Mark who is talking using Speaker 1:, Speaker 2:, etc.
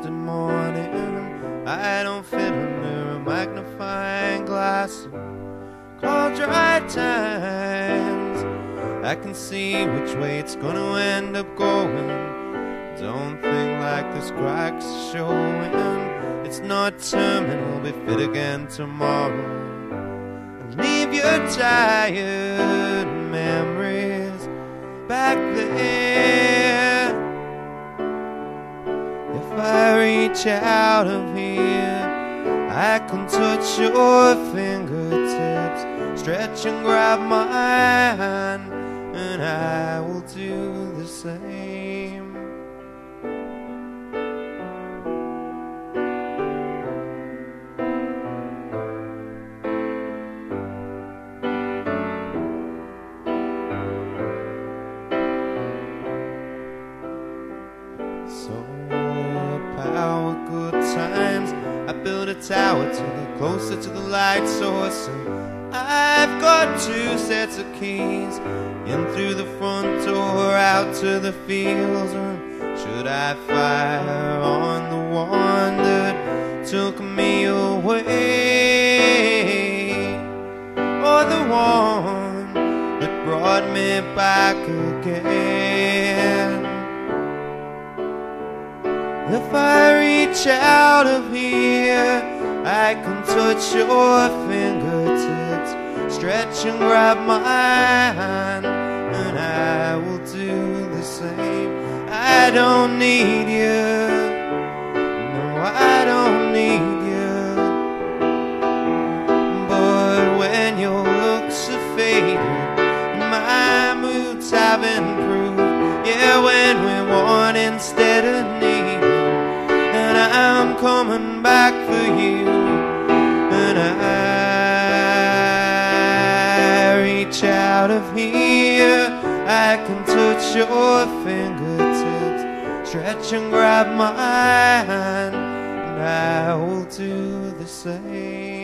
Speaker 1: Life, morning. I don't fit under a magnifying glass. Call dry times. I can see which way it's gonna end up going. Don't think like this cracks showing. It's not terminal, be fit again tomorrow. And leave your tired memories back there. If I reach out of here, I can touch your fingertips, stretch and grab my hand, and I will do the same. Good times. I built a tower to get closer to the light source. And I've got two sets of keys in through the front door, out to the fields. Or should I fire on the one that took me away? Or the one that brought me back again? If I reach out of here, I can touch your fingertips, stretch and grab my hand, and I will do the same. I don't need you, no, I don't need you. But when your looks are faded, my moods have improved. Yeah, when coming back for you. And I reach out of here, I can touch your fingertips, stretch and grab my hand, and I will do the same.